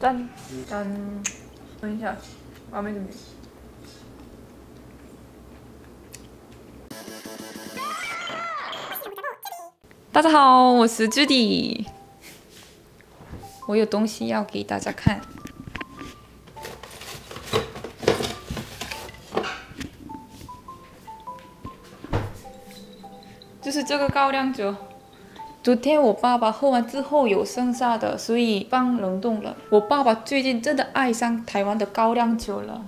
짠! 짠! 원샷 마음에 듭니다 大家好，我是 Judy。我有东西要给大家看。就是这个高粱酒， 昨天我爸爸喝完之后有剩下的，所以放冷冻了。我爸爸最近真的爱上台湾的高粱酒了。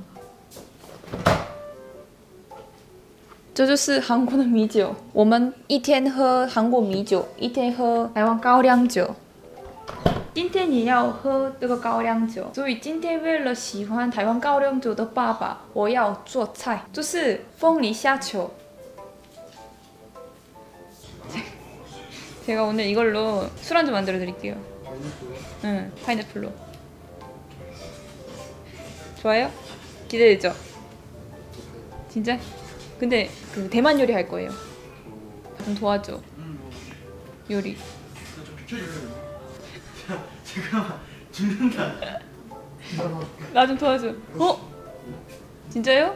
这就是韩国的米酒，我们一天喝韩国米酒，一天喝台湾高粱酒。今天也要喝这个高粱酒，所以今天为了喜欢台湾高粱酒的爸爸，我要做菜，就是凤梨虾球。 제가 오늘 이걸로 술안주 만들어 드릴게요. 응, 파인애플로. 좋아요? 기대되죠? 진짜? 근데 그 대만 요리 할 거예요. 좀 도와줘. 요리. 잠깐만 죽는다. 나 좀 도와줘. 어? 진짜요?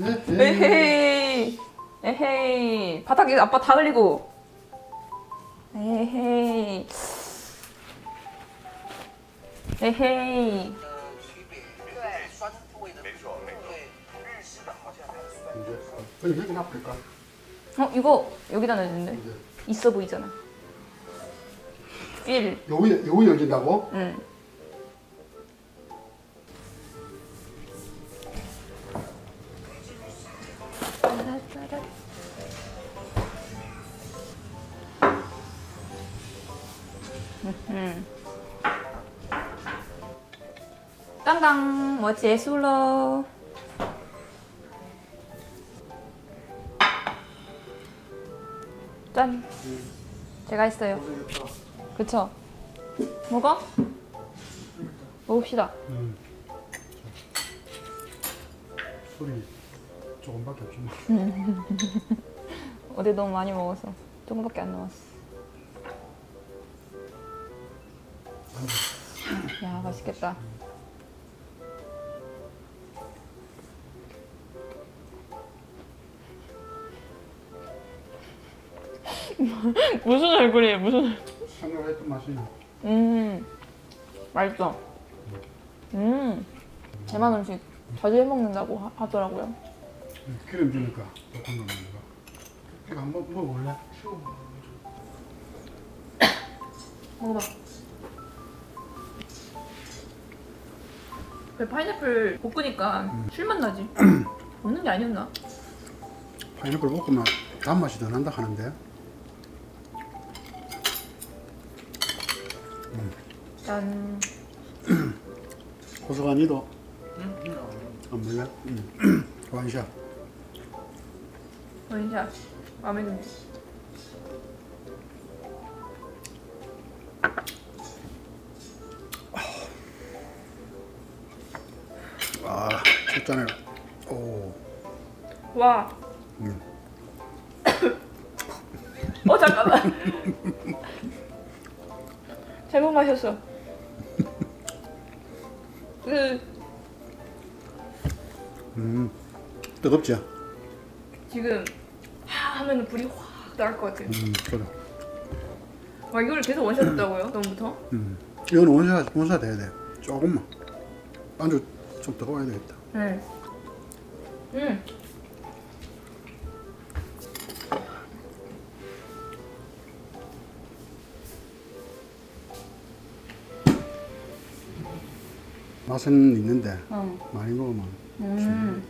에헤이. 에헤이. 바닥에 아빠 다 흘리고. 에헤이. 에헤이. 어 이거 여기다 넣는데? 있어 보이잖아. 필 여기 여기 열린다고? 응. 땅땅 뭐结束了 짠 제가 했어요 그쵸 먹어? 먹읍시다 음. 소리 조금밖에 없지만. 어제 너무 많이 먹어서 조금밖에 안 남았어 야 맛있겠다 무슨 얼굴이에요 무슨 생각했던 맛이. 음 맛있어 음 대만 음식 자주 해먹는다고 하, 하더라고요 기름 주니까 조금 넣는 거. 이거 한번 먹어볼래? 먹어봐 그 파인애플 볶으니까 술맛 나지 먹는 게 아니었나? 파인애플 볶으면 단맛이 더 난다 하는데. 짠 고소한 이도. 안 먹을래? 응. 완샷. 원샷 마음에 듭니다 아, 좋잖아요. 오. 와. 음. 어 잠깐만. 잘못 마셨어. 그 음. 뜨겁지? 지금 하 하면 불이 확 나올 것 같아요. 음, 그래. 와 이거를 계속 원샷했다고요? 너무부터? 음. 이건 원샷, 원샷 해야 돼. 조금만. 안주 좀 뜨거워야 되겠다. 네. 음. 맛은 있는데 어. 많이 먹으면 음.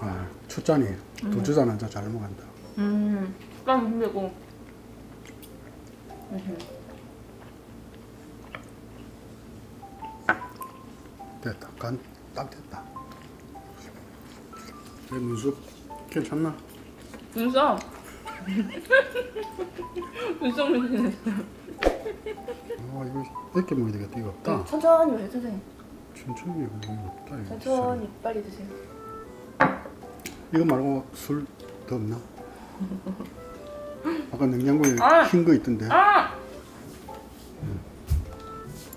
아, 첫 잔이 음. 두주 잔 앉아 잘 먹는다. 음, 땀 힘들고 됐다, 간 딱 됐다. 네, 내 눈썹 괜찮나? 눈썹 눈썹을 냈어. 아 이거 이렇게 먹어야 되겠다. 이거 없다. 천천히 마세요, 천천히. 천천히 이거 없다. 이거 천천히 빨리 드세요. 이거 말고 술 더 없나? 아까 냉장고에 아! 흰거 있던데. 아!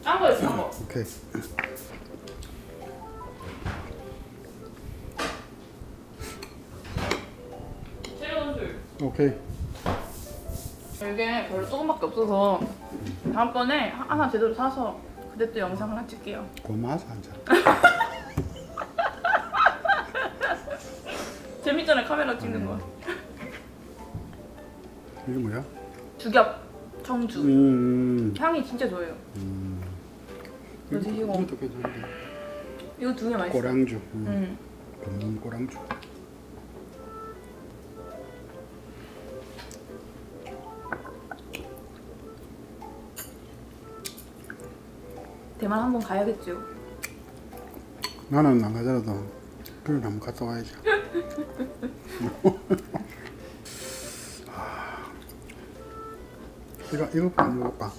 짠 거였어, 짠 거. 오케이. 오케이. 이게 별로 조금밖에 없어서 다음번에 하- 하나 제대로 사서 그때 또 영상 하나 찍게요. 고마워서 한 잔. 재밌잖아요, 카메라 찍는 거. 이게 뭐야? 주겹, 청주. 음. 향이 진짜 좋아요. 음. 이거 드시고. 이것도 괜찮은데. 이거 두 개 맛있어요. 꼬량주. 음. 음. 검은 꼬량주. 대만 한번 가야겠죠. 나는 안 가더라도 그걸 한번 갔다 와야지. 아. 이거 이거 안 먹어봐.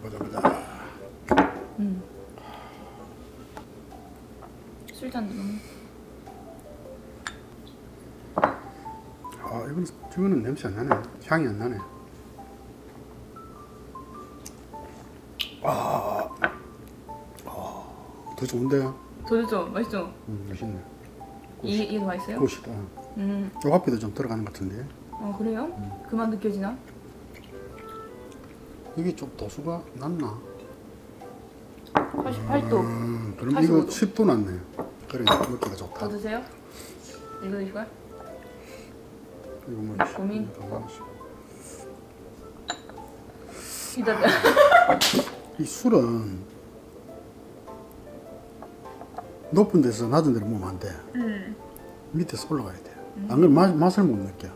보자 보자. 술잔 좀. 아 이건 이거는 냄새 안 나네. 향이 안 나네. 더 좋은데요? 도대체 맛있죠? 음, 맛있네. 이게 이게 더 맛있어요? 꽃이다. 음. 요 앞에도 좀 들어가는 것 같은데. 어 그래요? 그만 느껴지나? 이게 좀 도수가 낮나? 88도. 음, 그럼 85도. 이거 10도 낮네. 그래 먹기가 더 좋다. 드세요? 이거 드실까요? 이거 뭐 고민? 어, 기다려. 이 술은 높은 데서 낮은 데로 먹으면 안 돼. 음. 밑에서 올라가야 돼. 안 그러면 맛, 맛을 못 느껴.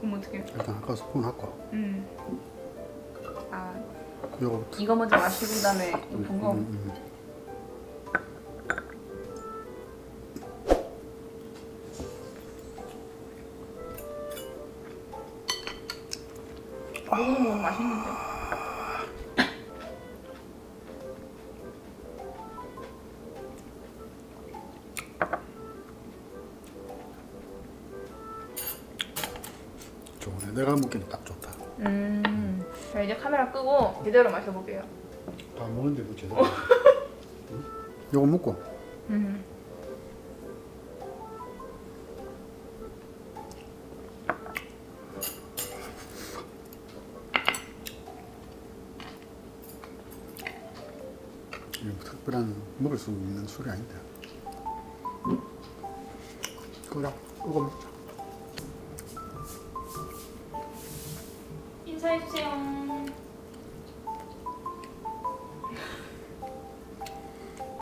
그럼 어떻게? 일단 아까 스푼 갖고 음. 아 요거부터. 이거 먼저 마시고 그다음에 높은 거. 음, 음. 내가 먹기는 딱 좋다. 음. 자 이제 카메라 끄고 제대로 마셔볼게요. 다 먹는데도 제대로. 응? 요거 먹고 음. 이거 특별한 먹을 수 있는 술이 아닌데. 그래, 이거 먹자. Касается